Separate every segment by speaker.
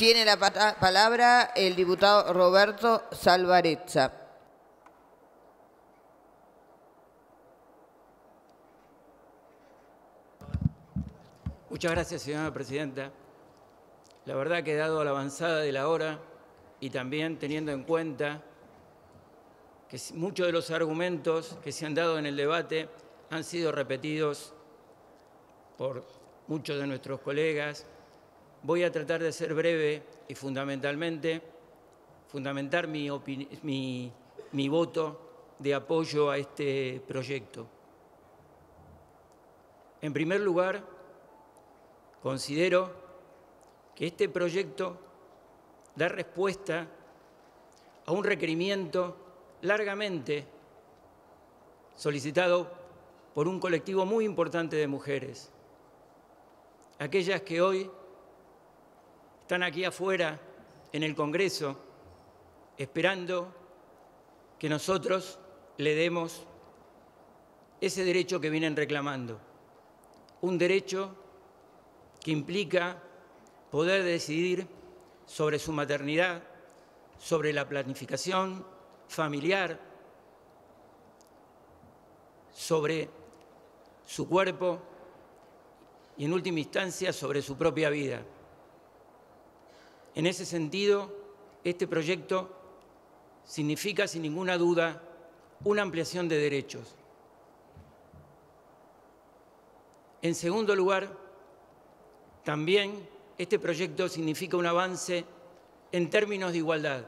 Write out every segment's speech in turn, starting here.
Speaker 1: Tiene la palabra el diputado Roberto Salvarezza.
Speaker 2: Muchas gracias, señora presidenta. La verdad que dado la avanzada de la hora y también teniendo en cuenta que muchos de los argumentos que se han dado en el debate han sido repetidos por muchos de nuestros colegas, Voy a tratar de ser breve y fundamentalmente fundamentar mi, voto de apoyo a este proyecto. En primer lugar, considero que este proyecto da respuesta a un requerimiento largamente solicitado por un colectivo muy importante de mujeres, aquellas que hoy están aquí afuera en el Congreso esperando que nosotros le demos ese derecho que vienen reclamando. Un derecho que implica poder decidir sobre su maternidad, sobre la planificación familiar, sobre su cuerpo y en última instancia sobre su propia vida. En ese sentido, este proyecto significa sin ninguna duda una ampliación de derechos. En segundo lugar, también este proyecto significa un avance en términos de igualdad,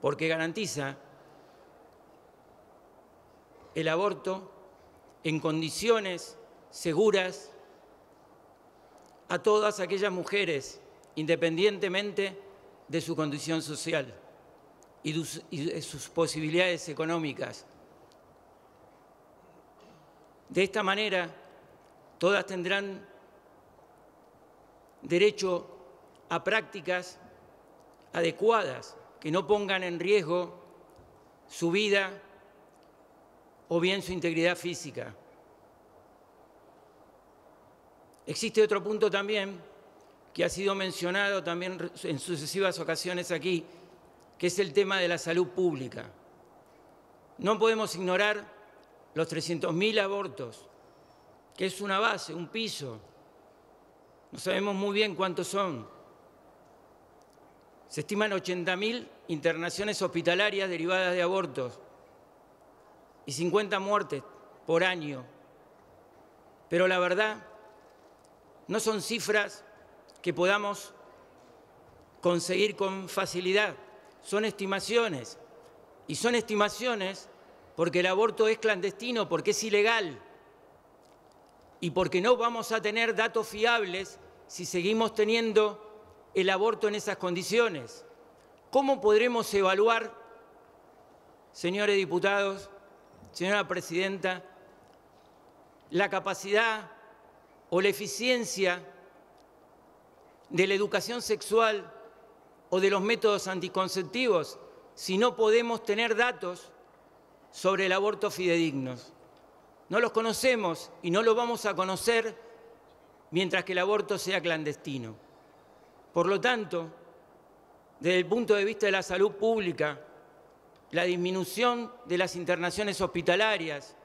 Speaker 2: porque garantiza el aborto en condiciones seguras a todas aquellas mujeres, independientemente de su condición social y de sus posibilidades económicas. De esta manera, todas tendrán derecho a prácticas adecuadas que no pongan en riesgo su vida o bien su integridad física. Existe otro punto también que ha sido mencionado también en sucesivas ocasiones aquí, que es el tema de la salud pública. No podemos ignorar los 300.000 abortos, que es una base, un piso. No sabemos muy bien cuántos son. Se estiman 80.000 internaciones hospitalarias derivadas de abortos y 50 muertes por año. Pero la verdad no son cifras que podamos conseguir con facilidad, son estimaciones. Y son estimaciones porque el aborto es clandestino, porque es ilegal y porque no vamos a tener datos fiables si seguimos teniendo el aborto en esas condiciones. ¿Cómo podremos evaluar, señores diputados, señora presidenta, la capacidad o la eficiencia de la educación sexual o de los métodos anticonceptivos si no podemos tener datos sobre el aborto fidedignos. No los conocemos y no los vamos a conocer mientras que el aborto sea clandestino. Por lo tanto, desde el punto de vista de la salud pública, la disminución de las internaciones hospitalarias,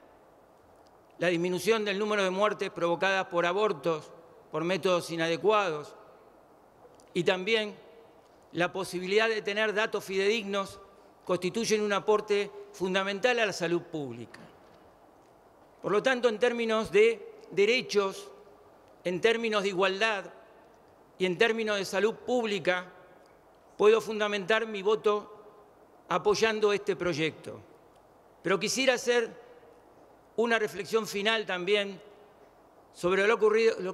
Speaker 2: la disminución del número de muertes provocadas por abortos, por métodos inadecuados y también la posibilidad de tener datos fidedignos constituyen un aporte fundamental a la salud pública. Por lo tanto, en términos de derechos, en términos de igualdad y en términos de salud pública, puedo fundamentar mi voto apoyando este proyecto. Pero quisiera hacer una reflexión final también sobre lo,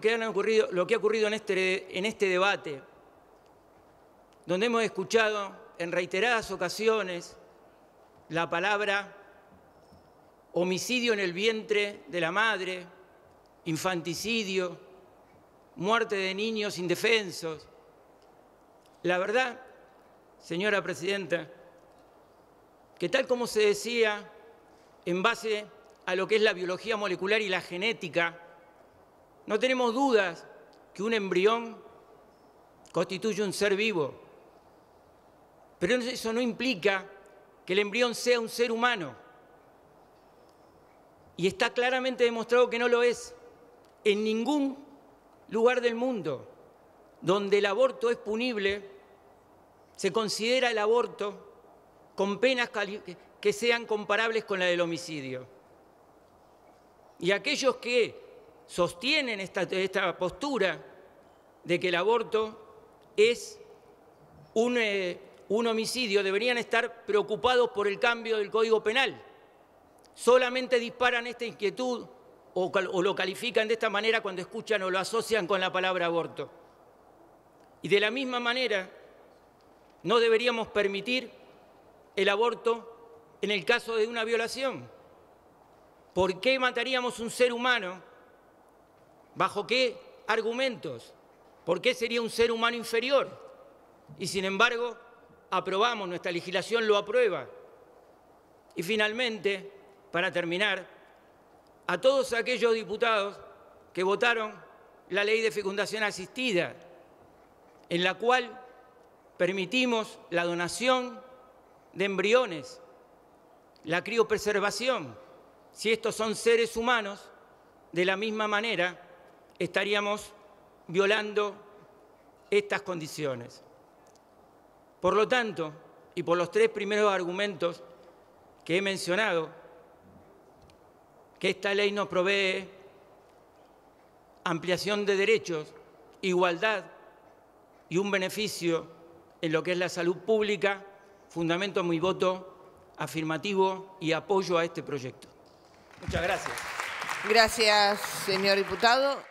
Speaker 2: que ha ocurrido en este, en este debate, donde hemos escuchado en reiteradas ocasiones la palabra homicidio en el vientre de la madre, infanticidio, muerte de niños indefensos. La verdad, señora Presidenta, que tal como se decía, en base a lo que es la biología molecular y la genética, no tenemos dudas que un embrión constituye un ser vivo. Pero eso no implica que el embrión sea un ser humano. Y está claramente demostrado que no lo es. En ningún lugar del mundo donde el aborto es punible, se considera el aborto con penas que sean comparables con la del homicidio. Y aquellos que sostienen esta, postura de que el aborto es un, eh, un homicidio, deberían estar preocupados por el cambio del Código Penal. Solamente disparan esta inquietud o lo califican de esta manera cuando escuchan o lo asocian con la palabra aborto. Y de la misma manera, no deberíamos permitir el aborto en el caso de una violación. ¿Por qué mataríamos un ser humano? ¿Bajo qué argumentos? ¿Por qué sería un ser humano inferior? Y sin embargo, aprobamos, nuestra legislación lo aprueba. Y finalmente, para terminar, a todos aquellos diputados que votaron la ley de fecundación asistida, en la cual permitimos la donación de embriones, la criopreservación. Si estos son seres humanos, de la misma manera estaríamos violando estas condiciones. Por lo tanto, y por los tres primeros argumentos que he mencionado, que esta ley nos provee ampliación de derechos, igualdad y un beneficio en lo que es la salud pública, fundamento mi voto afirmativo y apoyo a este proyecto. Muchas gracias.
Speaker 1: Gracias, señor diputado.